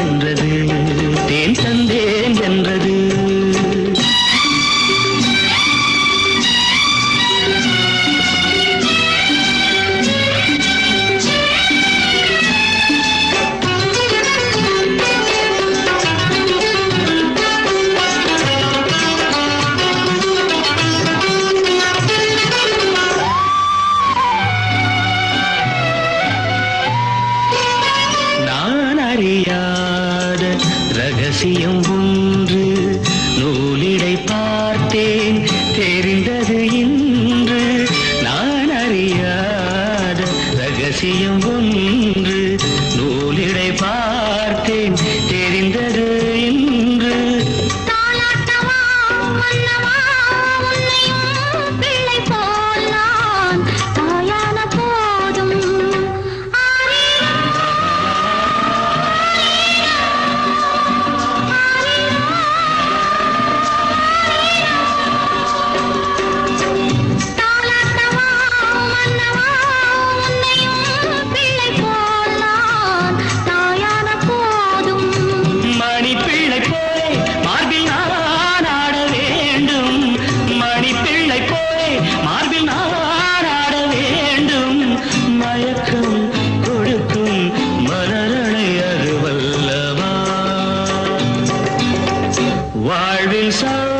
என்றது வாழ்வில் சாழ்